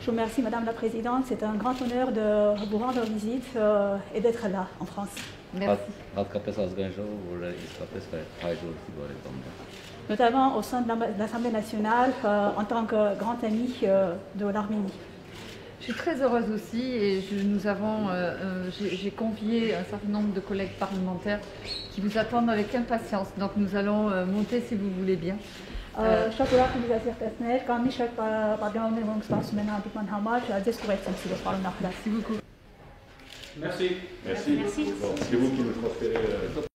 Je vous remercie, Madame la Présidente. C'est un grand honneur de vous rendre visite euh, et d'être là, en France. Merci. Notamment au sein de l'Assemblée nationale, euh, en tant que grand ami euh, de l'Arménie. Je suis très heureuse aussi et je- nous avons, euh, euh, j'ai j'ai convié un certain nombre de collègues parlementaires qui vous attendent avec impatience. Donc nous allons euh, monter si vous voulez bien. Э, Շատ ուրախ եմ ձեզ երթեցնել, կամ մի շատ պատգամավորներ սպասում են հանդիպման համար, ձեզ կուղեկցեմ սիրով պարոն նախարար։ Merci beaucoup. Merci. Merci. C'est vous qui nous transférez. euh,